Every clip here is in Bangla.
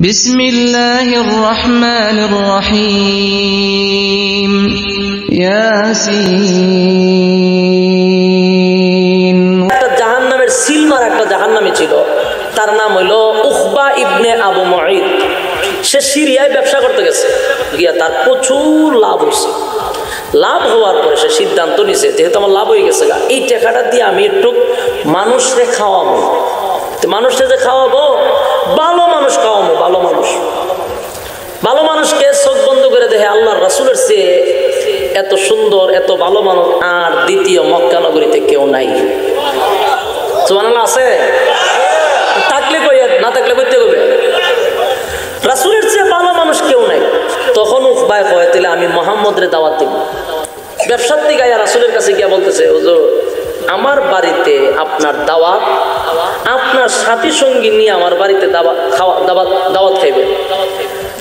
بسم الله الرحمن الرحيم ياسين একটা জাহান্নামের সিলমার একটা জাহান্নামী ছিল তার নাম হইল উখবা ইবনে আবু মঈদ সে সিরিয়ায় ব্যবসা করতে গেছে গিয়া তার প্রচুর লাভ হয়েছে লাভ হওয়ার পরে সে সিদ্ধান্ত নিছে যেহেতু আমার লাভ হয়ে গেছে গা, এই টাকাটা দিয়ে আমি একটু মানুষরে খাওয়াবো তো মানুষরে যে খাওয়াবো? ভালো মানুষ খাওয়াবো, ভালো মানুষ। ভালো মানুষকে চোখ বন্ধ করে দেখে আল্লাহর রাসুলের চেয়ে এত সুন্দর, এত ভালো মানুষ আর দ্বিতীয় মক্কা নগরীতে কেউ নাই। আছে? থাকলে কই না থাকলে কইতে হবে। রাসুলের চেয়ে ভালো মানুষ কেউ নাই। তখন উফবায় কয়ে, তাহলে আমি মোহাম্মদরে দাওয়াত দিব। ব্যবসার দিকে রাসুলের কাছে গিয়া বলতেছে, হুজুর, আমার বাড়িতে আপনার দাওয়াত আপনার সাথী সঙ্গী নিয়ে আমার বাড়িতে দাওয়াত খাওয়া দাওয়াত দাওয়াত খাইবে।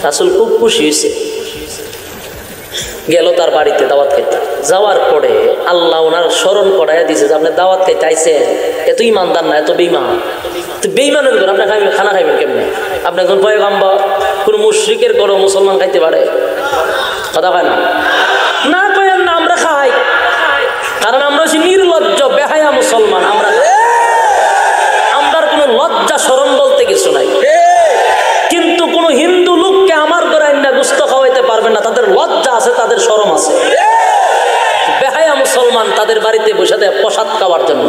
রাসুল খুব খুশি হয়েছে গেল তার বাড়িতে দাওয়াত খাইতে। যাওয়ার পরে আল্লাহ ওনার স্মরণ করাইয়া দিছে যে আপনি দাওয়াত খাইতে আইসেন এত ইমানদার না, এত বেইমান তো বেইমানের ঘর আপনি খাইবেন খানা খাইবেন কেমনে? আপনি একজন ভয় গাম্বা কোনো মুশ্রিকের ঘরও মুসলমান খাইতে পারে? কথা কয় না? না কয়েন না, আমরা খাই। কারণ আমরা হচ্ছি নির্লজ্জ, বেহায়া মুসলমান, আমরা আমরার কোনো লজ্জা সরম বলতে কিছু নাই কিন্তু কোনো হিন্দু লোককে আমার ঘরে আইনা গুস্ত খাওয়াইতে পারবে না তাদের লজ্জা আছে তাদের সরম আছে বেহায়া বাড়িতে বসে দেয় প্রসাদ খাওয়ার জন্য।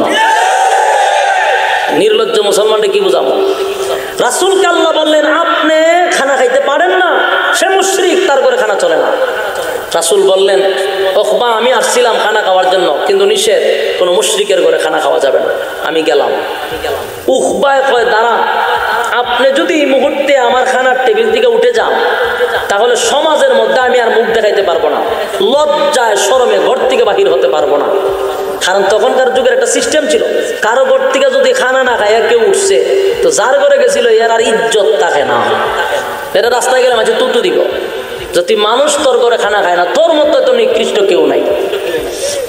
নির্লজ্জ মুসলমানটা কি বুঝাবো? রাসুল কাল্লা বললেন, আপনি খানা খাইতে পারেন না, সে মুশ্রিক, তার করে খানা চলে না। রাসুল বললেন ওখবা আমি আসছিলাম খানা খাওয়ার জন্য, কিন্তু নিষেধ, কোনো মুশ্রিকের ঘরে খানা খাওয়া যাবে না। আমি গেলাম। উখবায় কয় দাঁড়া আপনি যদি এই মুহূর্তে আমার খানার টেবিল থেকে উঠে যান তাহলে সমাজের মধ্যে আমি আর মুখ দেখাইতে পারব না। লজ্জায় সরমে ঘর থেকে বাহির হতে পারব না। কারণ তখনকার যুগের একটা সিস্টেম ছিল, কারও ঘর থেকে যদি খানা না খায়, কেউ উঠছে, তো যার ঘরে গেছিল, এর আর ইজ্জত থাকে না। এটা রাস্তায় গেলে মাঝে তুতু দিব। যদি মানুষ তোর ঘরে খানা খায় না, তোর মতো তো নিকৃষ্ট কেউ নাই।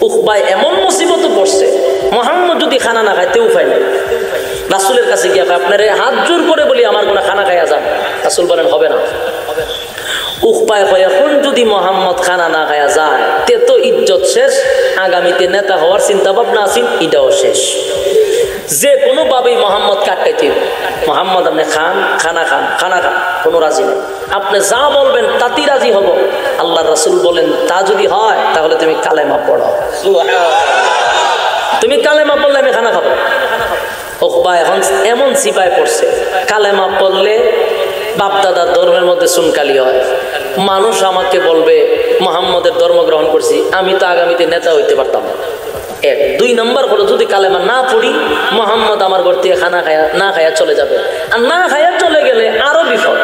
উখ ভাই, এমন মুসিবত পড়ছে। মোহাম্মদ যদি খানা না খায়, তেও উপায় না রাসুলের কাছে গিয়ে আপনার হাত জোর করে বলি, আমার কোনো খানা খাইয়া যান। রাসুল বলেন, হবে না। উখ পায় কয় এখন যদি মোহাম্মদ খানা না খায়া যায় তে তো ইজ্জত শেষ আগামীতে নেতা হওয়ার চিন্তা ভাবনা আছেন এটাও শেষ। যে কোনোভাবেই মোহাম্মদ কাটাইতে মোহাম্মদ আপনি খান খানা খান খানা খান কোনো রাজি নেই। আপনি যা বলবেন তাতেই রাজি হব। আল্লাহ রাসুল বলেন তা যদি হয় তাহলে তুমি কালেমা পড়ো। তুমি কালেমা পড়লে আমি খানা খাব। ওকবা এখন এমন সিপায় পড়ছে। কালেমা পড়লে বাপদাদার ধর্মের মধ্যে সুনকালি হয়। মানুষ আমাকে বলবে মোহাম্মদের ধর্ম গ্রহণ করছি আমি তো আগামীতে নেতা হইতে পারতাম না। এক। দুই নম্বর হলো যদি কালেমা না পড়ি মোহাম্মদ আমার ঘর থেকে খানা খায়া না খায়া চলে যাবে। আর না খায়া চলে গেলে আরও বিপদ।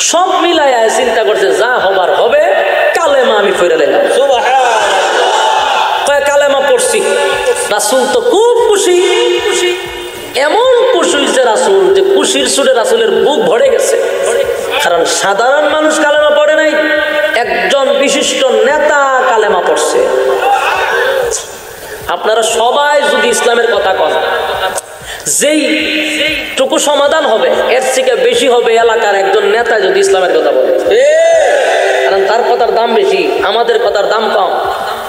সব মিলায় চিন্তা করছে যা হবার হবে কালেমা আমি ফিরে কয় কালেমা পড়ছি। রাসুল তো খুব খুশি খুশি। এমন খুশি হয়েছে রাসুল যে খুশির সুরে রাসুলের বুক ভরে গেছে। কারণ সাধারণ মানুষ কালেমা পড়ে নাই, একজন বিশিষ্ট নেতা কালেমা পড়ছে। আপনারা সবাই যদি ইসলামের কথা কন, যেই টুকু সমাধান হবে, এর থেকে বেশি হবে এলাকার একজন নেতা যদি ইসলামের কথা বলে। কারণ তার কথার দাম বেশি, আমাদের কথার দাম কম।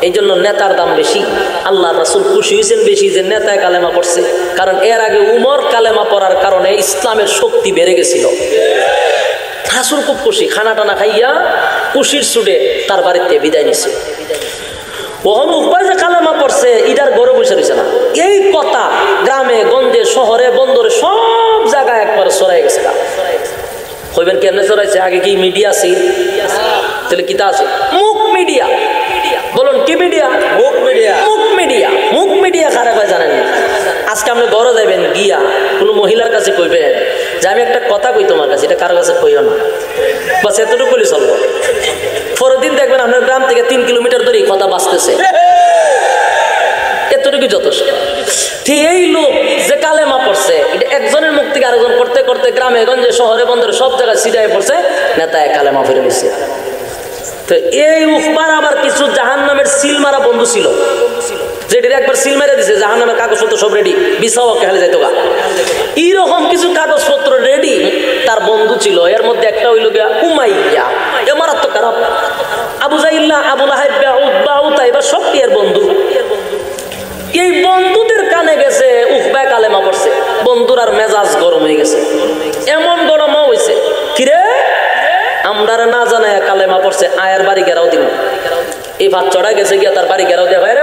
এই জন্য নেতার দাম বেশি। আল্লাহ রাসুল খুশি হয়েছেন বেশি যে নেতায় কালেমা পড়ছে। কারণ এর আগে উমর কালেমা পড়ার কারণে ইসলামের শক্তি বেড়ে গেছিল। রাসুল খুব খুশি, খানা টানা খাইয়া খুশির সুডে তার বাড়িতে বিদায় নিছে। ওহন উপায় যে কালেমা পড়ছে ইটার গড়ে বসে রয়েছে না। এই কথা গ্রামে, গঞ্জে, শহরে, বন্দরে সব জায়গায় একবার সরাই গেছে গা। কইবেন কেমনে চড়াইছে আগে কি মিডিয়া ছিল তাহলে কিতা আছে? মুখ মিডিয়া। বলুন কি মিডিয়া মুখ মিডিয়া মুখ মিডিয়া মুখ মিডিয়া খারাপ হয় জানেন? না আজকে আপনি ঘরে যাবেন গিয়া কোনো মহিলার কাছে কইবেন যে আমি একটা কথা কই তোমার কাছে এটা কারও কাছে কইও না। বাস এতটুকু বলি চলবো। পরের দিন দেখবেন আপনার গ্রাম থেকে তিন কিলোমিটার ধরে কথা বাঁচতেছে। এতটুকু যথেষ্ট। ঠিক এই লোক যে কালেমা পড়ছে এটা একজনের মুখ থেকে আরেকজন করতে করতে গ্রামে গঞ্জে শহরে বন্দরে সব জায়গায় সিটায় পড়ছে নেতায় কালেমা ফিরে নিছে। তো এই উফবার আবার কিছু জাহান নামের সিল মারা বন্ধু ছিল। যেটির একবার সিল মেরে দিছে জাহান নামের কাগজপত্র সব রেডি বিসাও খেলে যাইতো গা। এইরকম কিছু কাগজপত্র রেডি তার বন্ধু ছিল। এর মধ্যে একটা হইল গিয়া উমাইয়া। এ মারাত্মক খারাপ। আবু জাইল্লা আবু লাহাইবা উদ্বা উতাইবা সব এর বন্ধু? এই বন্ধুদের কানে গেছে উকবায় কালেমা পড়ছে। বন্ধুর আর মেজাজ গরম হয়ে গেছে। এমন গরমও হয়েছে কিরে? আমরা না জানায় কালেমা পড়ছে, আয়ের বাড়ি গেরাও দিব এই ভাত চড়া গেছে গিয়া তার বাড়ি গেরাও দিয়ে বাইরে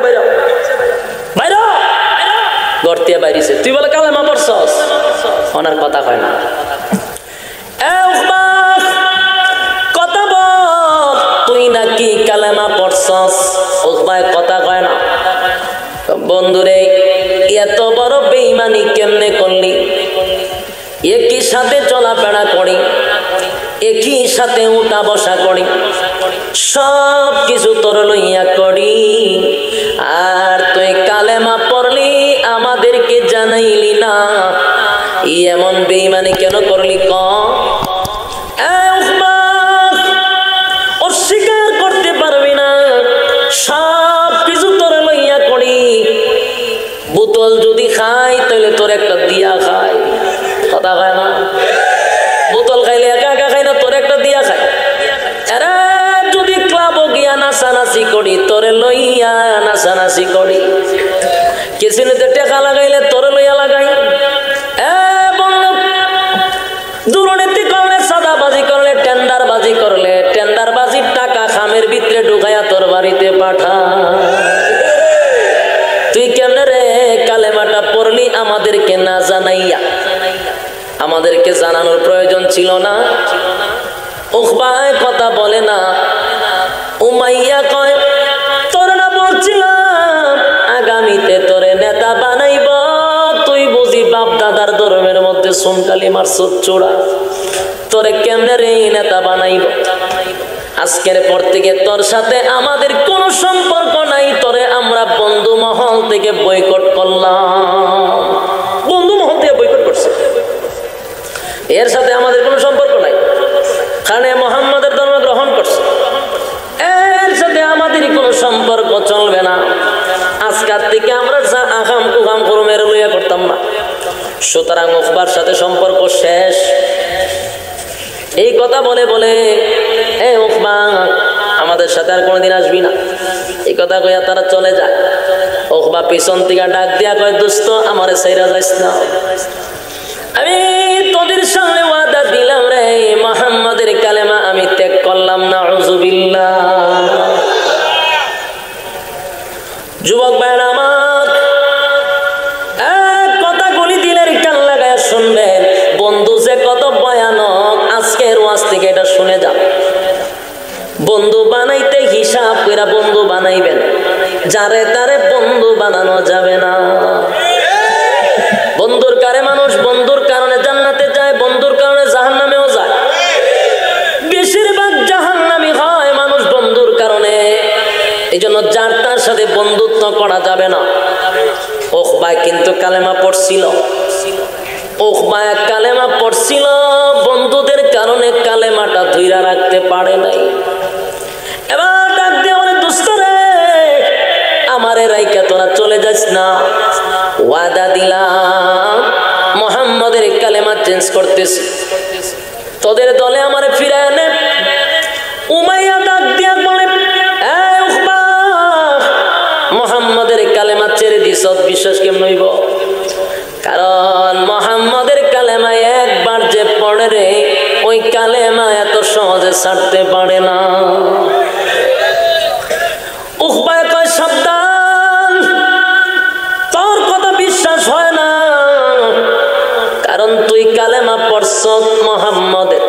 বাইরে। বাইরে! তুই কালেমা কথা কথা তুই নাকি কালেমা কথা কয় না। বন্ধুরে, এত বড় বেইমানি কেমনে করলি? একই সাথে চলাফেরা করি, একই সাথে উঠা বসা করি সব কিছু তোর লইয়া করি। আর তুই কালেমা পড়লি, আমাদেরকে জানাইলি না। এমন বেইমানি কেন করলি ক নাচানাচি করি, তোরে লইয়া নাচানাচি করি। কিসিনেতে টেকা লাগাইলে তোরে লইয়া লাগাই। করলে করলে টেন্ডার বাজি করলে টেন্ডার বাজির টাকা খামের ভিতরে ঢুকাইয়া তোর বাড়িতে পাঠা তুই কেমনে রে কালেমাটা পড়লি আমাদেরকে না জানাইয়া? আমাদেরকে জানানোর প্রয়োজন ছিল না। উখবায় কথা বলে না উমাইয়া কয়, তোর না বলছিলাম আগামীতে তোরে নেতা বানাইব। তুই বুঝি বাপ দাদার ধর্মের মধ্যে সোনকালি মারছ চোড়া তোরে কেমনে রে নেতা বানাইব? আজকের পর থেকে তোর সাথে আমাদের কোনো সম্পর্ক নাই। তোরে আমরা বন্ধু মহল থেকে বয়কট করলাম। সুতরাং মুখবার সাথে সম্পর্ক শেষ। এই কথা বলে বলে, এ উকবা আমাদের সাথে আর কোনোদিন আসবি না। এই কথা কইয়া তারা চলে যায়। উকবা পিছন থেকে ডাক দিয়া কয়, দোস্ত, আমার সাইরা যাইস না। আমি তোদের সামনে ওয়াদা দিলাম রে, মোহাম্মদের কালেমা আমি ত্যাগ করলাম না উজুবিল্লাহ যুবক আমার হিসাব বন্ধু বানাইবেন। যারে তারে বন্ধু বানানো যাবে না। বন্ধুর কারে মানুষ বন্ধুর কারণে জান্নাতে যায়, বন্ধুর কারণে জাহান নামেও যায়। বেশিরভাগ জাহান নামি হয় মানুষ বন্ধুর কারণে। এই জন্য যার তার সাথে বন্ধুত্ব করা যাবে না। কিন্তু কালেমা পড়ছিল। ওখবাই কালেমা পড়ছিল, বন্ধুদের কারণে কালেমাটা ধৈরা রাখতে পারে নাই। এবার আমারে রাইকা তোরা চলে যাস না। ওয়াদা দিলাম, মোহাম্মদের কালেমা চেঞ্জ করতেছি। তোদের দলে আমারে ফিরে এনে উমাইয়া ডাক দিয়া বলে মোহাম্মদের কালেমা ছেড়ে দিস বিশ্বাস কেমন হইব? কারণ মোহাম্মদের কালেমা একবার যে পড়ে রে, ওই কালেমা এত সহজে ছাড়তে পারে না। উকবায় তুই কালেমা পড়ছ মোহাম্মদের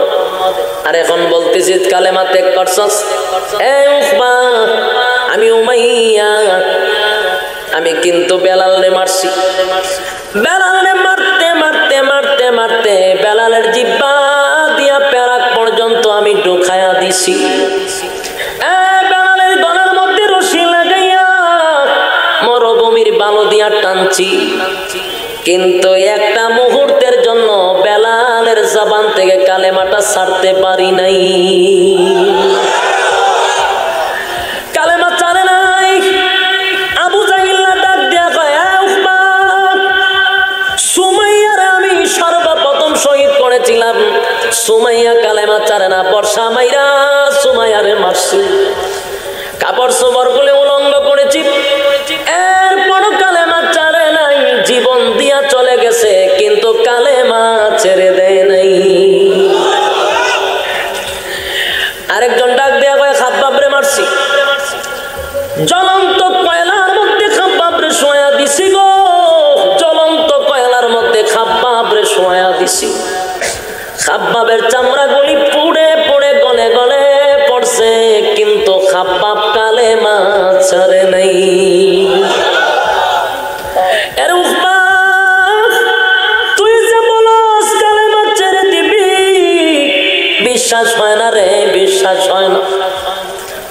আর এখন বলতেছি, কালেমা ত্যাগ করছস? আমি উমাইয়া। আমি কিন্তু বেলালে মারছি। বেলালে মারতে মারতে মারতে মারতে বেলালের জিব্বা দিয়া প্যারাক পর্যন্ত আমি ঢুকায়া দিছি। বেলালের মধ্যে লাগাইয়া বালু দিয়া টানছি। কিন্তু একটা মুহূর্তের জন্য বেলালের জবান থেকে কালেমাটা ছাড়তে পারি নাই। কালেমা নাই। আবু জাহিল্লা সুমাইয়া কালেমা চারে না, বর্ষা কাপড় সবর বলে উলঙ্গ করেছি। ছেড়ে দেয় নাই। আরেকজন ডাক দেয়া কয় খাব্বাবরে মারছি। জ্বলন্ত কয়লার মধ্যে খাব্বাবরে শোয়া দিছি গো। জ্বলন্ত কয়লার মধ্যে খাব্বাবরে শোয়া দিছি। খাব্বাবের চামড়াগুলি পুড়ে পুড়ে গলে গলে পড়ছে, কিন্তু খাব্বাব কালে মা ছাড়ে নাই। বিশ্বাস হয় না রে, বিশ্বাস হয় না।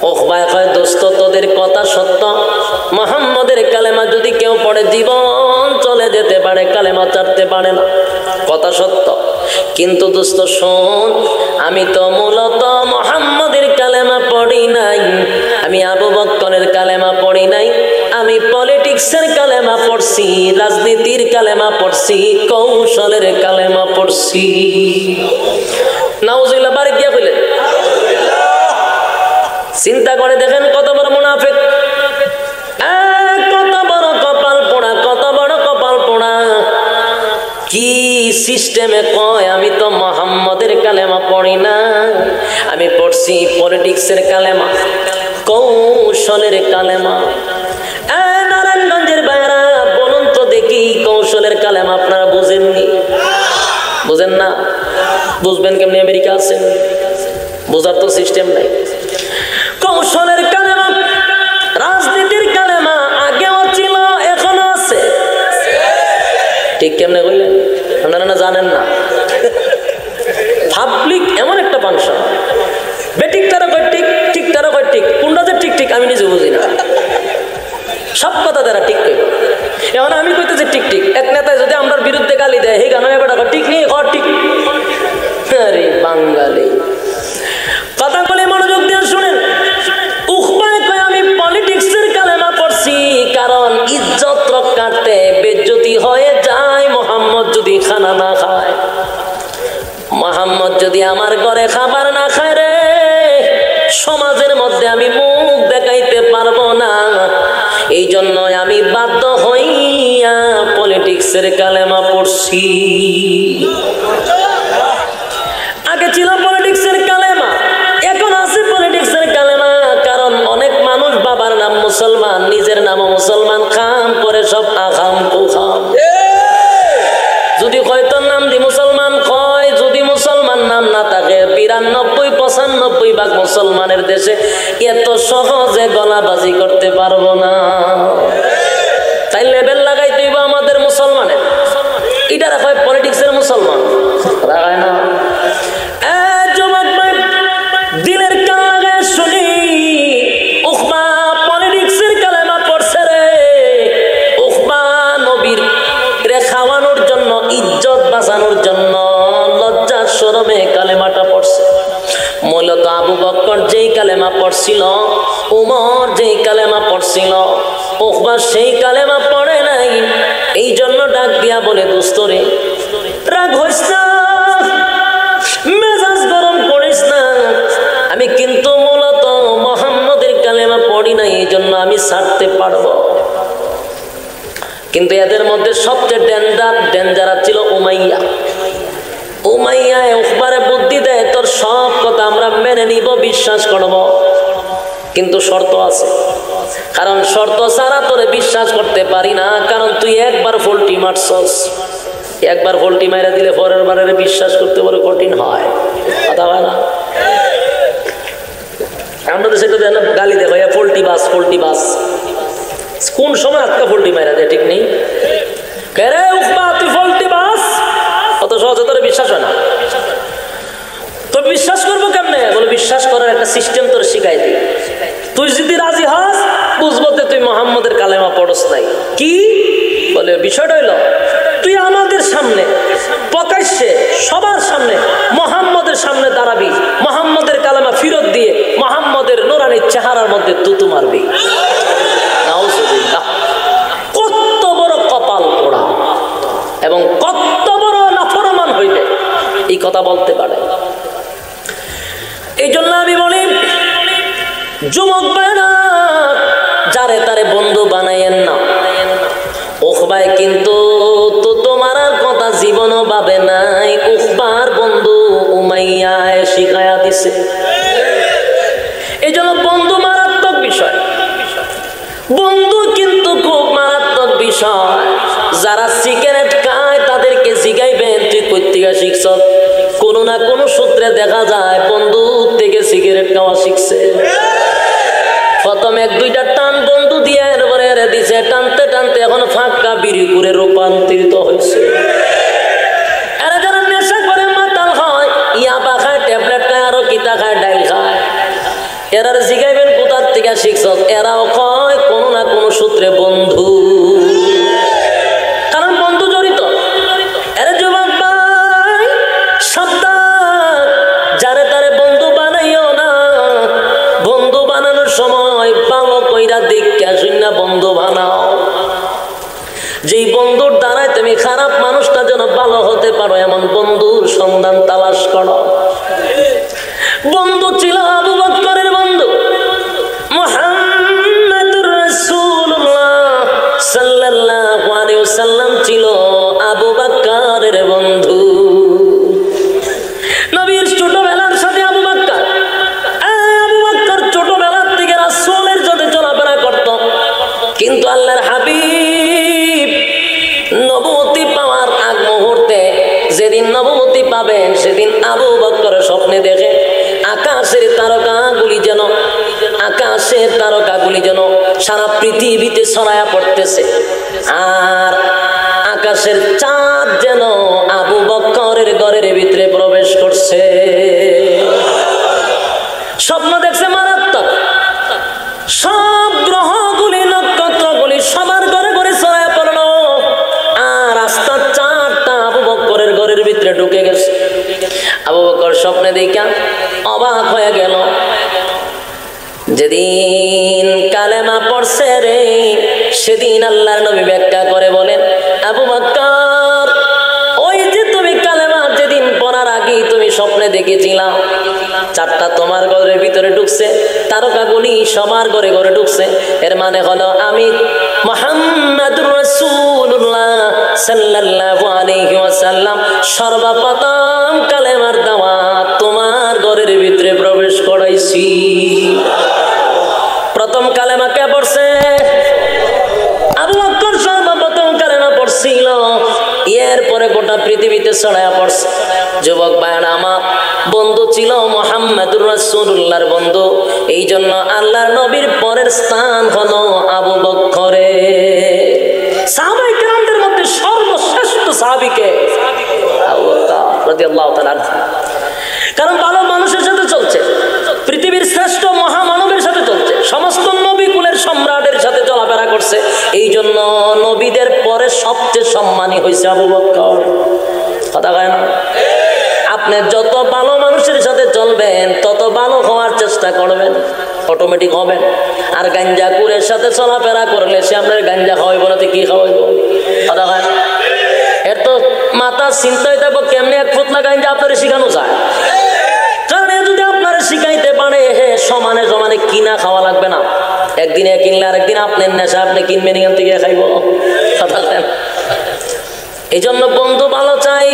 ওখবায় কয় দোস্ত, তোদের কথা সত্য। মোহাম্মদের কালেমা যদি কেউ পড়ে, জীবন চলে যেতে পারে, কালেমা চারতে পারে না। কথা সত্য। কিন্তু দোস্ত, শোন, আমি তো মূলত মোহাম্মদের কালেমা পড়ি নাই। আমি আবু বক্করের কালেমা পড়ি নাই। আমি পলিটিক্সের কালেমা পড়ছি, রাজনীতির কালেমা পড়ছি, কৌশলের কালেমা পড়ছি। নাউজুল্লাহ বাড়ি গিয়া বললেন চিন্তা করে দেখেন কত বড় মুনাফেক। কত বড় কপাল পোড়া, কত বড় কপাল পোড়া। কি সিস্টেমে কয়, আমি তো মোহাম্মদের কালেমা পড়ি না। আমি পড়ছি পলিটিক্সের কালেমা, কৌশলের কালেমা। নারায়ণগঞ্জের বাইরা বলুন তো দেখি কৌশলের কালেমা আপনারা বুঝেননি? বুঝেন না? বুঝবেন কেমনি আমেরিকা আছেন বোঝার তো সিস্টেম নাই। কৌশলের কালেমা রাজনীতির কালেমা আগেও ছিল, এখনও আছে। ঠিক কেমনে কইলেন? আপনারা না জানেন না? পাবলিক এমন একটা ফাংশন বেটিক তারা কয় ঠিক ঠিক তারা কয় ঠিক, কোনটা যে ঠিক ঠিক আমি নিজে বুঝি না। সব কথা তারা ঠিক কইব। এখন আমি কইতেছি ঠিক ঠিক। এক নেতায় যদি আমার বিরুদ্ধে গালি দেয় হে গান ঠিক নেই, কর, ঠিক। বাঙালি। কথা বলে মনোযোগ দিয়ে শুনেন। উখবায় কয় আমি পলিটিক্সের কালেমা পড়ছি, কারণ ইজ্জত রক্ষার্থে বেজ্জতি হয়ে যায়, মোহাম্মদ যদি খানা না খায়। মোহাম্মদ যদি আমার ঘরে খাবার না খায় রে, সমাজের মধ্যে আমি মুখ দেখাইতে পারব না। এই জন্য আমি বাধ্য হইয়া পলিটিক্সের কালেমা পড়ছি। আগে ছিল পলিটিক্সের কালেমা, এখন আছে পলিটিক্সের কালেমা, কারণ অনেক মানুষ বাবার নাম মুসলমান, নিজের নামও মুসলমান, খাম করে সব আখাম কুখাম যদি হয়তো নাম দি মুসলমান, কয় যদি মুসলমান নাম না থাকে, বিরানব্বই, পঁচানব্বই ভাগ মুসলমানের দেশে এত সহজে গলাবাজি করতে পারব না। তাই লেবেল লাগাইতে হইব আমাদের মুসলমানের। এটা রাখা হয় পলিটিক্সের মুসলমান? রাখায় না। কালেমা পড়ছিল, উমর যেই কালেমা পড়ছিল উখবা সেই কালেমা পড়ে নাই। এই জন্য ডাক দিয়া বলে দোস্তরে রাগ হইস না, মেজাজ গরম করিস না। আমি কিন্তু মূলত মোহাম্মদের কালেমা পড়ি না এই জন্য আমি ছাড়তে পারব। কিন্তু এদের মধ্যে সবচেয়ে ডেঞ্জার ডেঞ্জারাস ছিল উমাইয়া। উমাইয়া একবারে বুদ্ধি দেয়, তোর সব কথা আমরা মেনে নিব, বিশ্বাস কিন্তু শর্ত আছে। কারণ শর্ত ছাড়া বিশ্বাস করতে পারি না, কারণ তুই একবার ফোল্টি একবার মাইরা দিলে পরের বারে বিশ্বাস করতে বড় কঠিন হয়। না? আমরা তো সেটা গালি দেখো পোল্ট্রি বাস পোল্ট্রি বাস। কোন সময় আজকে পোল্ট্রি মাইরা দেয়, ঠিক নেই? কেরে উকবা তুই পোল্ট্রি বাস অত সহজে তোর বিশ্বাস হয় না। তো বিশ্বাস করব কেমনে? বলে, বিশ্বাস করার একটা সিস্টেম তোর শিখাই দিই। তুই যদি রাজি হস, বুঝব যে তুই মোহাম্মদের কালেমা পড়স নাই। কি? বলে, বিষয়টা হইল, তুই আমাদের সামনে, প্রকাশ্যে, সবার সামনে, মোহাম্মদের সামনে দাঁড়াবি। মোহাম্মদের কালেমা ফিরত দিয়ে মোহাম্মদের নোরানির চেহারার মধ্যে তুতু মারবি। কত বড় কপাল পোড়া। এবং কত এই কথা বলতে পারে। এই জন্য আমি বলি, যুবক যারে তারে বন্ধু বানাইয়েন না। ওখবাই কিন্তু তো তোমার কথা জীবনও ভাবে নাই। উখবার বন্ধু উমাইয়ায় শিখায়া দিছে। এই জন্য বন্ধু মারাত্মক বিষয়। বন্ধু কিন্তু খুব মারাত্মক বিষয়। যারা সিগারেট খায়, তাদেরকে জিগাইবেন তুই কর্তিকা শিখছ? না কোনো সূত্রে দেখা যায় বন্ধু থেকে সিগারেট খাওয়া শিখছে। প্রথম এক, দুইটা টান বন্ধু দিয়ে এরপরে এরে দিছে। টানতে টানতে এখন ফাঁকা বিড়ি করে রূপান্তরিত হয়েছে। এরা যারা নেশা করে মাতাল খায়, ট্যাবলেট খায়, আরও কিতা খায়, ডাইল খায়। এরার জিগাইবেন কোথার থেকে শিখছ? এরাও কয় কোনো না কোনো সূত্রে বন্ধু। পারো এমন বন্ধুর সন্ধান তালাশ করো। আকাশের তারকাগুলি যেন সারা পৃথিবীতে ছড়ায়া পড়তেছে। আর আকাশের চাঁদ যেন আবু বক্করের ঘরের ভিতরে প্রবেশ করছে। স্বপ্ন দেখছে মারাত্মক। সব গ্রহগুলি, নক্ষত্রগুলি সবার ঘরে ঘরে ছড়ায় পড়ল। আর রাস্তার চারটা আবু বক্করের ঘরের ভিতরে ঢুকে গেছে। আবু বক্কর স্বপ্নে দেখা অবাক হয়ে গেল। যেদিন কালেমা পড়ছে রে, সেদিন আল্লাহর নবী ব্যাখ্যা করে বলেন, আবু বক্কর, ওই যে তুমি কালেমা যেদিন পড়ার আগেই তুমি স্বপ্নে দেখেছিলাম চারটা তোমার ঘরের ভিতরে ঢুকছে তারকাগুলি সবার ঘরে ঘরে ঢুকছে, এর মানে হলো আমি মোহাম্মদুর রাসূলুল্লাহ সাল্লাল্লাহু আলাইহি ওয়াসাল্লাম, সর্বপ্রথম কালেমার দাওয়াত তোমার ঘরের ভিতরে প্রবেশ করাইছি। পড়ছে। আবু বকর কালেমা পড়ছিল? এরপরে গোটা পৃথিবীতে পড়ছে। যুবক বন্ধু ছিল মোহাম্মদুর বন্ধু। এই জন্য নবীর পরের স্থান হলো আবু মধ্যে সর্বশ্রেষ্ঠ সাহাবিকে কারণ ভালো মানুষের সাথে চলছে। পৃথিবীর শ্রেষ্ঠ করছে এই জন্য নবীদের পরে সবচেয়ে সম্মানী হয়েছে আবু বক্কর। কথা কয় না? আপনি যত ভালো মানুষের সাথে চলবেন, তত ভালো হওয়ার চেষ্টা করবেন। অটোমেটিক হবেন। আর গাঞ্জা কুরের সাথে চলাফেরা করলে সে আপনার গাঞ্জা খাওয়াইব না কি খাওয়াইব? কথা কয় না? এর তো মাথা চিন্তায় থাকব কেমনি এক ফুটলা গাঞ্জা আপনার শিখানো যায়? সমানে সমানে কিনা খাওয়া লাগবে না। একদিনে কিনলে আরেকদিন আপনার নেশা আপনি কিনবেন, এখান থেকে খাইব। এই জন্য বন্ধু ভালো চাই।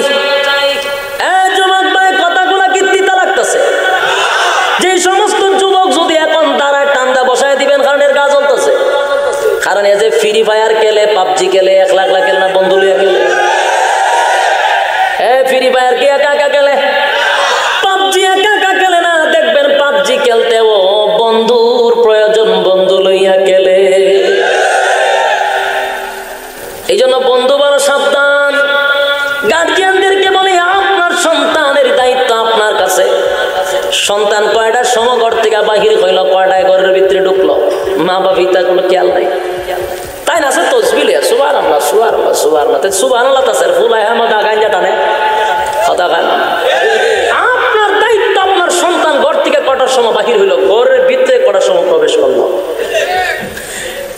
কারণ এর কারণ ফ্রি ফায়ার খেলে, পাবজি খেলে এক লাখ না, বন্ধু খেলে? এ ফ্রি ফায়ার কি একা একা খেলে? পাবজি একা একা খেলে না, দেখবেন পাবজি খেলতে সন্তান কয়টার সময় ঘর থেকে বাহির হইল, কয়টায় ঘরের ভিতরে ঢুকলো? মা বাবা তার কোনো খেয়াল নাই। তাই না স্যার তসবিলে? সুবার আল্লাহ সুবার আল্লাহ সুবার আল্লাহ সুবার আল্লাহ তা স্যার ফুলাই আমার গাঞ্জা টানে। কথা খান আপনার দায়িত্ব আপনার সন্তান ঘর থেকে কটার সময় বাহির হইল, ঘরের ভিতরে কটার সময় প্রবেশ করল?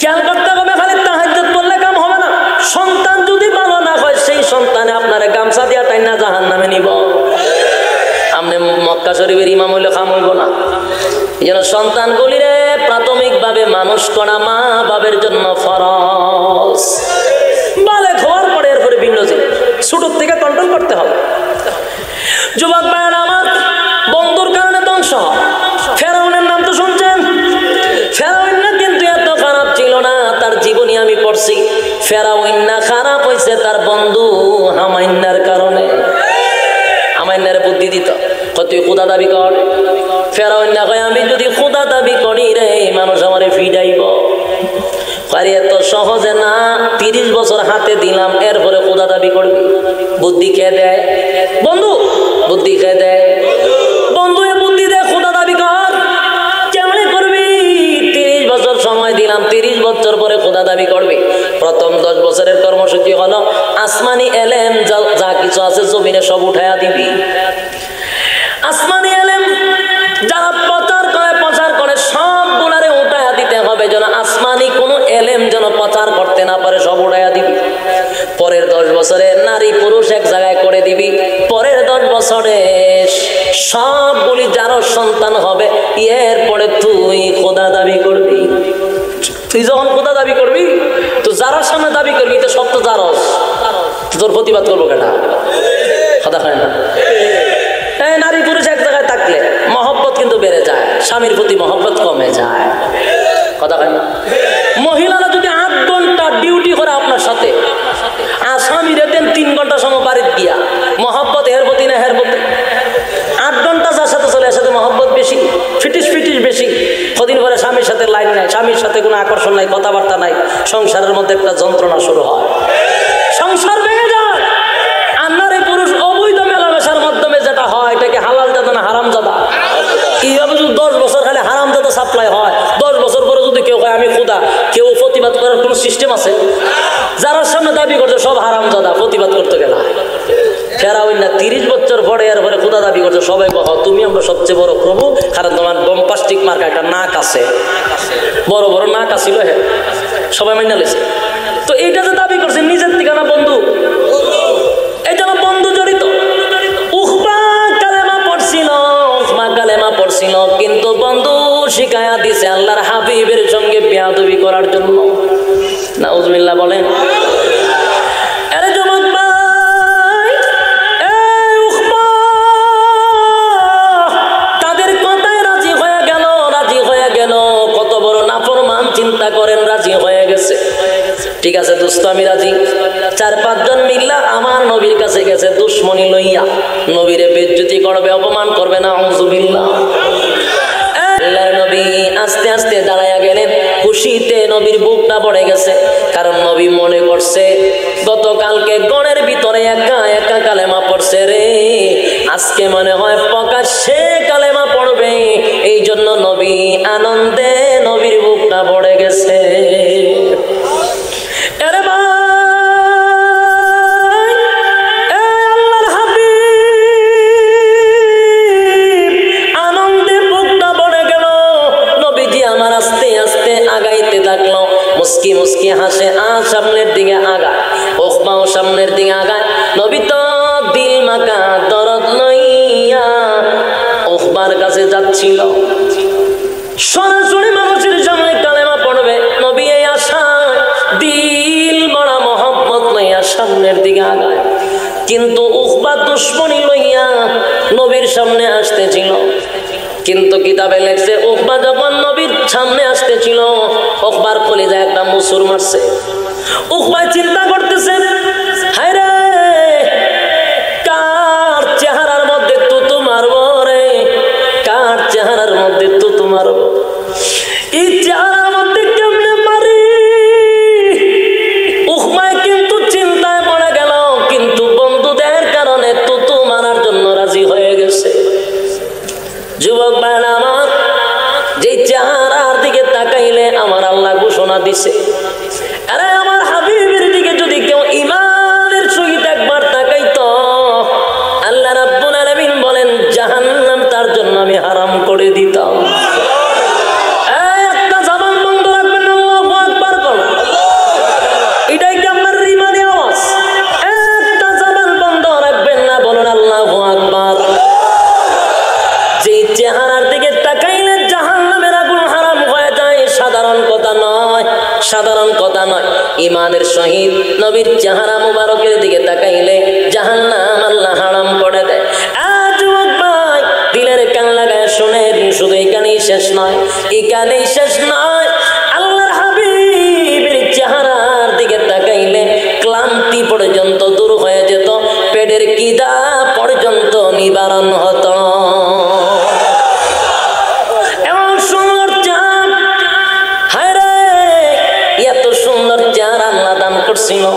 খেয়াল করতে হবে, খালি তাহাজ্জুদ বললে কাম হবে না। সন্তান যদি ভালো না হয়, সেই সন্তানে আপনার গামছা দিয়া টাইনা জাহান নামে নিব। মক্কা শরীফের ইমাম হইলে খাম হইব না। এই জন্য সন্তানগুলিরে প্রাথমিকভাবে মানুষ করা মা বাবের জন্য ফরজ। বালে খাওয়ার পরে এরপরে ভিন্ন জিনিস। ছোটোর থেকে কন্ট্রোল করতে হবে। যুবক ভাইয়ের আমার, বন্ধুর কারণে ধ্বংস ফেরাউনের নাম তো শুনছেন? ফেরাউন্না কিন্তু এত খারাপ ছিল না, তার জীবনী আমি পড়ছি। ফেরাউন্না খারাপ হয়েছে তার বন্ধু হামাইন্নার কারণে। হামাইন্নারে বুদ্ধি দিত। কত খুদা দাবি কর ফেরাউন্না কয়, আমি যদি খুদা দাবি করি রে, মানুষ আমারে ফিডাইব পারি এত সহজে না, তিরিশ বছর হাতে দিলাম, এরপরে খোদা দাবি করবি? বুদ্ধি খেয়ে দেয়? বন্ধু, বুদ্ধি খেয়ে দেয়? বন্ধু, এ বুদ্ধি দেয় খোদা দাবি কর। কেমনে করবি? তিরিশ বছর সময় দিলাম, তিরিশ বছর পরে খোদা দাবি করবি। প্রথম দশ বছরের কর্মসূচি হলো, আসমানি এলেম, যা কিছু আছে, জমিনে সব উঠাইয়া দিবি। আসমানি এলেম যারা প্রচার করে প্রচার করে, সবগুলারে উঠাইয়া দিতে হবে যেন আসমানি কোনো এলেম যেন প্রচার করতে না পারে, সব উঠাইয়া দিবি। পরের দশ বছরে নারী পুরুষ এক জায়গায় করে দিবি। পরের দশ বছরে সবগুলি যার সন্তান হবে, এরপরে তুই খোদা দাবি করবি। তুই যখন খোদা দাবি করবি, তো যারার সামনে দাবি করবি, তো সব তো যারস তোর প্রতিবাদ করব কেটা? কথা হয় না? নারী পুরুষ এক জায়গায় থাকলে মহব্বত কিন্তু বেড়ে যায়, স্বামীর প্রতি মহব্বত কমে যায়। কথা হয় না? মহিলারা যদি আট ঘণ্টা ডিউটি করে আপনার সাথে, আর স্বামীরে দেন তিন ঘণ্টা সময় বাড়ির দিয়া মহব্বত এর প্রতি না হের প্রতি? আট ঘণ্টা যার সাথে চলে, এর সাথে মহব্বত বেশি, ফিটিস ফিটিস বেশি। কদিন পরে স্বামীর সাথে লাইন নাই, স্বামীর সাথে কোনো আকর্ষণ নাই, কথাবার্তা নাই, সংসারের মধ্যে একটা যন্ত্রণা শুরু হয়। সংসার এইভাবে যদি দশ বছর খালি হারাম জাদা সাপ্লাই হয়, দশ বছর পরে যদি কেউ হয় আমি খুদা, কেউ প্রতিবাদ করার কোনো সিস্টেম আছে? যারা সামনে দাবি করছে, সব হারাম জাদা, প্রতিবাদ করতে গেল। ফেরাউন না, তিরিশ বছর পরে এর পরে খুদা দাবি করছে, সবাই কহ তুমি আমরা সবচেয়ে বড় প্রভু, কারণ তোমার বম্পাস্টিক মার্কা একটা নাক আছে। বড় বড় নাক আছিল হ্যাঁ সবাই মেনে লেছে তো এইটা যে দাবি করছে, নিজের ঠিকানা বন্ধু? পড়ছিল কিন্তু বন্ধু শিখায়া দিছে আল্লাহর হাবিবের সঙ্গে বেয়াদবি করার জন্য। না উজমিল্লা বলেন ঠিক আছে দোস্ত, আমি রাজি। চার পাঁচজন মিল্লা আমার নবীর কাছে গেছে, দুশ্মনী লইয়া। নবীরে বেজ্জুতি করবে, অপমান করবে না অংশুবিল্লা নবী আস্তে আস্তে দাঁড়াইয়া গেলেন। খুশিতে নবীর বুকটা পড়ে গেছে। কারণ নবী মনে করছে, গতকালকে গড়ের ভিতরে একা একা কালেমা পড়ছে রে। আজকে মনে হয় প্রকাশ্যে কালেমা পড়বে। এই জন্য নবী আনন্দে নবীর বুকটা পড়ে গেছে। দুশ্মনী লইয়া নবীর সামনে আসতেছিল। কিন্তু কিতাবে লেখছে, উখবা যখন নবীর সামনে আসতেছিল, উখবার কলিজা একটা মুসুর মারছে। উখবা চিন্তা করতেছে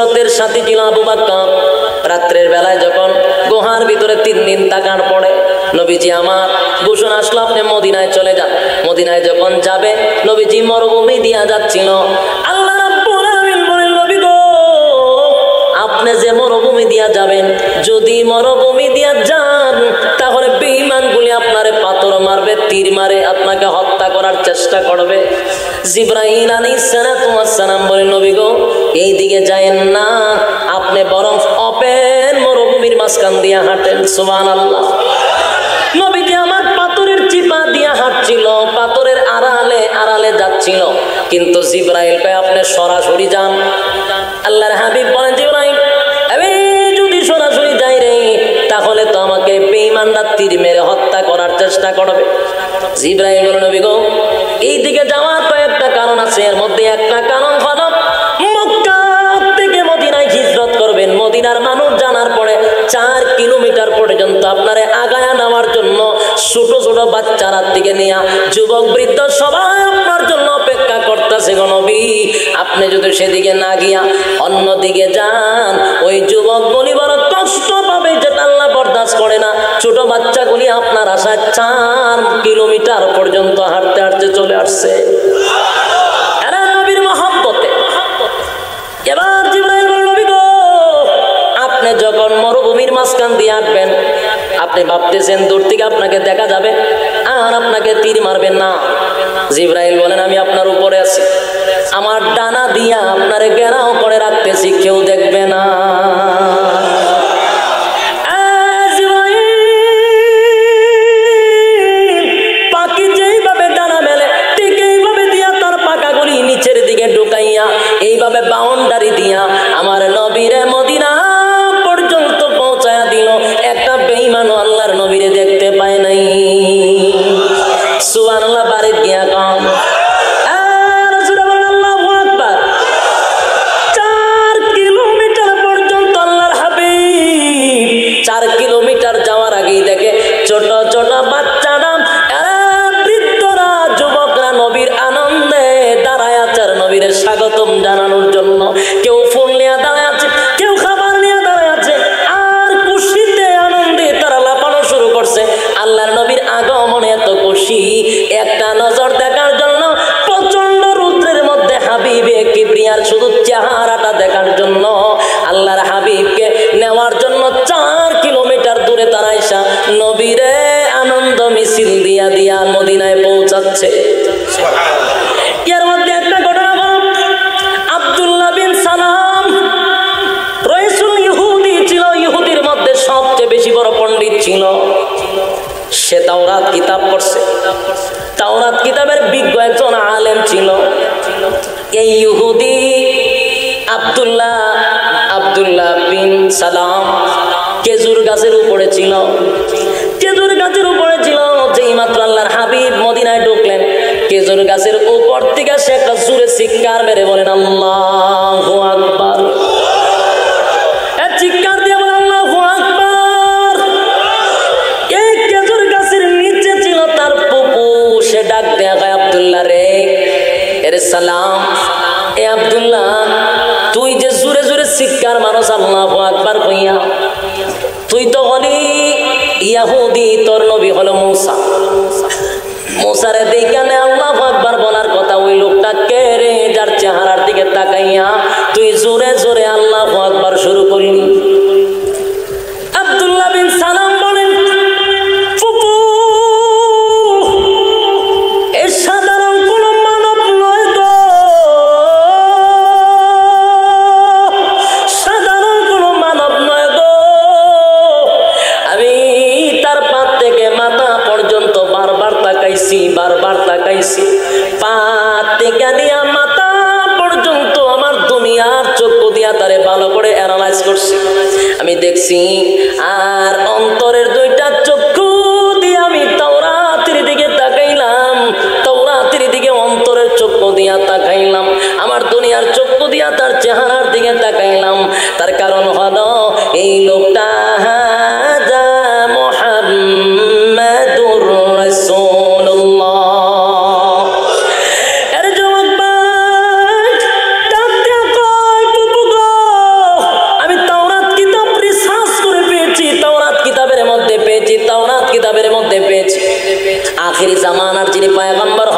হিজরতের সাথে ছিল আবু বাক্কর রাত্রের বেলায় যখন গুহার ভিতরে তিন দিন তাকার পড়ে, নবীজি আমার ঘোষণা আসলো, আপনি মদিনায় চলে যান। মদিনায় যখন যাবে, নবীজি মরুভূমি দিয়া যাচ্ছিল। আল্লাহ আপনি যে মরুভূমি দিয়া যাবেন, যদি মরুভূমি দিয়া যান পাথর মারবে, তীর মারে, আপনাকে হত্যা করার চেষ্টা করবে। জিব্রাহিম আলাইহিস সালাম বলেন নবী গো এই দিকে যায়েন না। আপনি বরং অপেন মরুভূমির মাঝখান দিয়া হাঁটেন, সুবহানাল্লাহ। নবীজি আমার পাথরের চিপা হাঁটছিল, পাথরের আড়ালে আড়ালে যাচ্ছিল। কিন্তু জিব্রাইল কয়, আপনি সরাসরি যান। আল্লাহর হাবিব বলেন, জিব্রাইল, আমি যদি সরাসরি যাই রে, তাহলে তো আমাকে বেঈমানরা তীর মেরে চেষ্টা করবে। জিব্রাইল বলেন নবী গো এই দিকে যাওয়ার কয়েকটা কারণ আছে, এর মধ্যে একটা কারণ হলো মক্কা থেকে মদিনায় হিজরত করবেন। মদিনার মানুষ জানার পরে চার কিলোমিটার পর্যন্ত আপনারে আগায়া নেওয়ার জন্য ছোট ছোট বাচ্চারা থেকে নিয়ে যুবক, বৃদ্ধ সবাই আপনার জন্য অপেক্ষা করতেছে গণবী আপনি যদি সেদিকে না গিয়া অন্য দিকে যান, ওই যুবক বলি ছোট বাচ্চাগুলি আপনার আশায় চার কিলোমিটার পর্যন্ত হাঁটতে হাঁটতে চলে আসছে। এবার আপনি যখন মরুভূমির মাঝখান দিয়ে আপনি ভাবতেছেন দূর থেকে আপনাকে দেখা যাবে, আর আপনাকে তীর মারবেন না। জিব্রাইল বলেন, আমি আপনার উপরে আছি। আমার ডানা দিয়া আপনারে গেরাও করে রাখতেছি, কেউ দেখবে না। সালাম। এ আবদুল্লাহ, তুই যে জোরে জোরে শিক্ষার মানুষ, আল্লাহ আকবার কইয়া, তুই তো বলি ইয়াহুদি, তোর নবী হলো মৌসা। মৌসারে দেখানে আল্লাহ আকবার বলার কথা, ওই লোকটা কে রে যার চেহারার দিকে তাকাইয়া, তুই জোরে জোরে আল্লাহ আকবার শুরু করলি। indexinho আখেরি জামানার যিনি পায়গম্বর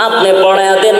आपने पढ़ा दिन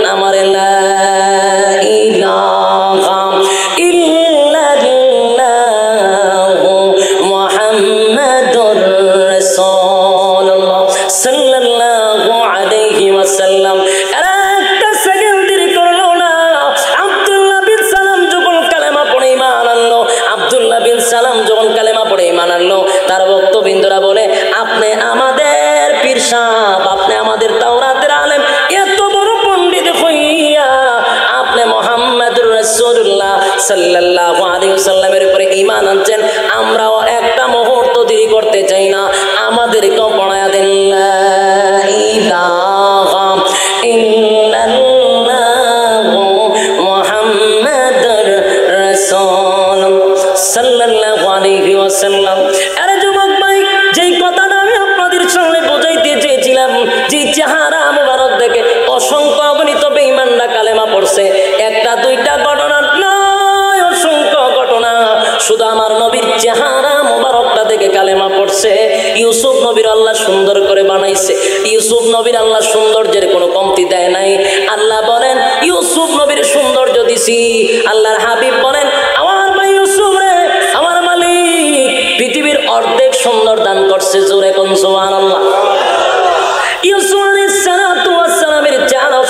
করছে জোরে কোন সোহান আল্লাহ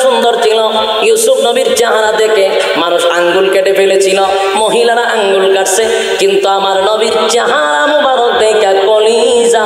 সুন্দর ছিল। ইউসুফ নবীর দেখে মানুষ আঙ্গুল কেটে ফেলেছিল, মহিলারা আঙ্গুল কাটছে, কিন্তু আমার নবীর চাহারা মুবারক দেখা কলিজা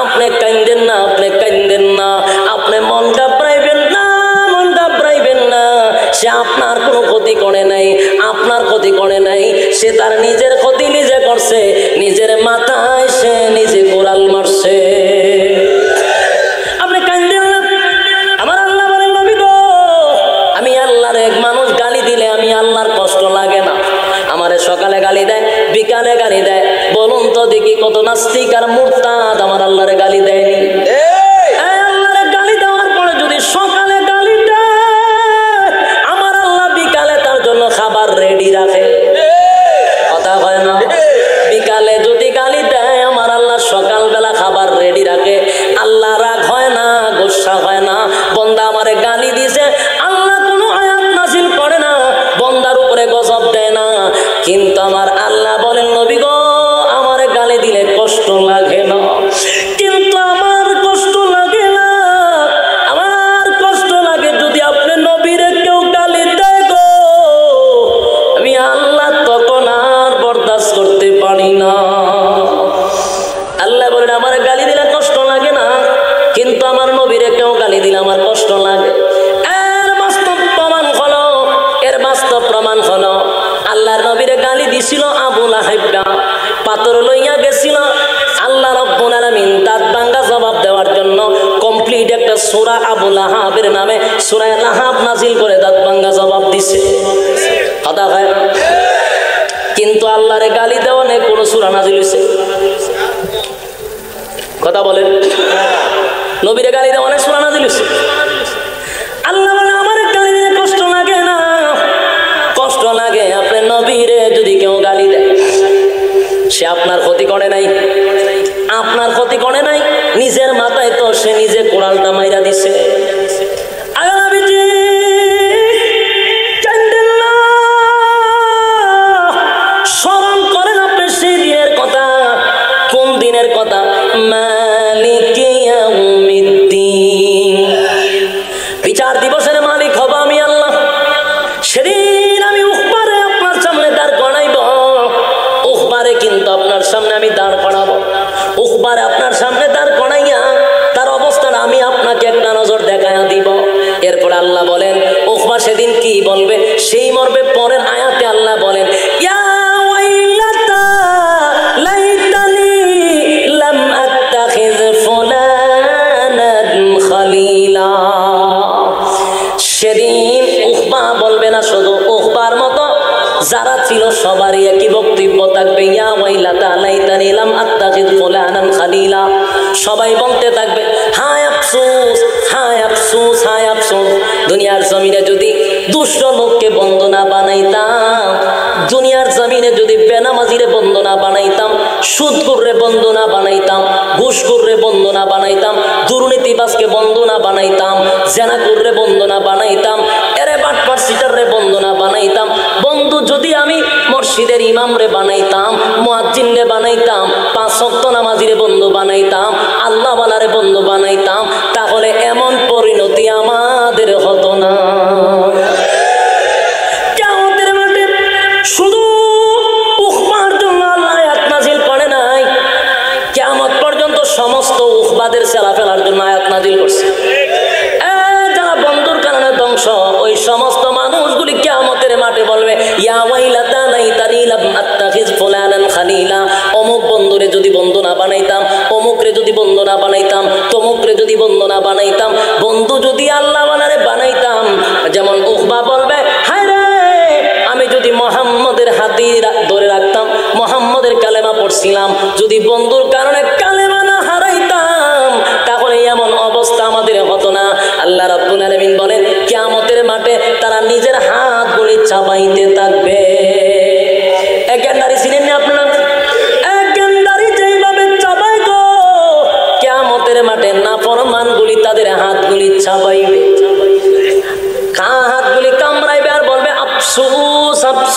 আপনি কান্দেন না, আপনি কান্দেন না। আপনি মনটা ঘাবড়াইবেন না, মনটা ঘাবড়াইবেন না। সে আপনার কোনো ক্ষতি করে নাই, আপনার ক্ষতি করে নাই। সে তার নিজের ক্ষতি নিজে করছে। নাস্তিক আর মুরতাদ আমার আল্লাহরে গালি দেয়নি আবুল পাথর লইয়া গেছিল। আল্লাহ রব্বুল আলামিন দাঁত ভাঙ্গা জবাব দেওয়ার জন্য কমপ্লিট একটা সূরা নামে সূরা নাজিল করে জবাব দিছে। কথা কিন্তু আল্লাহরে গালি দেওয়া নেই, কোনো সূরা নাজিল হইছে। কথা বলেন। নবীরে গালি দেওয়া নেই, সূরা নাজিল হইছে। আল্লাহ আপনার ক্ষতি করে নাই। আপনার ক্ষতি করে নাই। নিজের মাথায় তো সে নিজে কোড়ালটা মাইরা দিছে। সেদিন কি বলবে? সেই মর্মে পরের আয়াতে আল্লাহ বলেন সেদিন উখবা বলবে না শুধু যারা ছিল সবারই একই বক্তব্য থাকবে, ইয়া সবাই বলতে থাকবে, হায় আফসোস হায় আফসোস হায় আফসোস। দুনিয়ার জমিনে যদি দুষ্ট লোককে বন্দনা বানাইতাম, দুনিয়ার জমিনে যদি বেনামাজিরে বন্দনা বানাইতাম সুদকুররে বন্দনা বানাইতাম ঘুষকুররে বন্দনা বানাইতাম, দুর্নীতিবাজকে বন্দনা বানাইতাম, জেনাকুররে বন্দনা বানাইতাম, এরে বাটপার সিটাররে যদি আমি মসজিদের ইমামরে বানাইতাম, মুয়াজ্জিনরে বানাইতাম, পাঁচ সপ্ত নামাজিরে বন্ধু বানাইতাম আল্লাহ বালারে বন্ধু বানাইতাম, তাহলে না বানাইতাম, অমুকরে যদি বন্ধু না বানাইতাম, তমুকরে যদি বন্ধু না বানাইতাম, বন্ধু যদি আল্লাহ বানারে বানাইতাম, যেমন উখবা বলবে, হায় আমি যদি মোহাম্মদের হাতি ধরে রাখতাম, মোহাম্মদের কালেমা পড়ছিলাম, যদি বন্ধুর কারণে কালেমা না হারাইতাম, তাহলে এমন অবস্থা আমাদের হতো না। আল্লাহ রাব্বুল আলামিন বলেন, কিয়ামতের মাঠে তারা নিজের হাত হাতগুলি চাপাইতে থাকবে। এক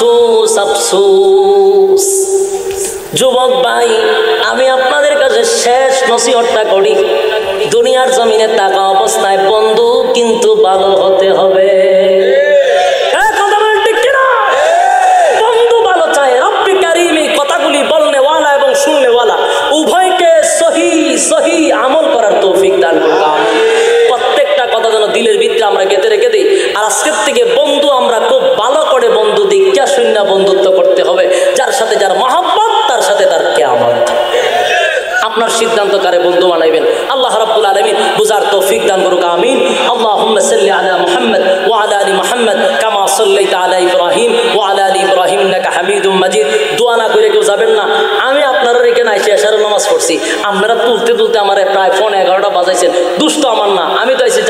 আফসোস আফসোস। যুবক ভাই, আমি আপনাদের কাছে শেষ নসিহতটা করি। দুনিয়ার জমিনে থাকা অবস্থায় বন্ধু কিন্তু ভালো হতে হবে। বন্ধুত্ব করতে হবে, যার সাথে যার মহাব্বত, তার সাথে তার কেয়ামত। আপনার সিদ্ধান্ত কারে বন্ধু বানাইবেন? আল্লাহ রাব্বুল আলামিন বুঝার তৌফিক দান করুক, আমিন। আল্লাহুম্মা সাল্লি আলা মুহাম্মদ ওয়া আলা আলি মোহাম্মদ, কামা সাল্লাইতা আলা ইব্রাহিম ও আলা আলী ইব্রাহিম নাকা হামিদুম মাজিদ। দোয়া না করে কেউ যাবেন না। আমি আপনার এখানে আইসি আসার নামাজ পড়ছি। আপনারা তুলতে তুলতে আমার প্রায় ফোন এগারোটা বাজাইছেন। দুষ্ট আমার না। আমি তো আইছি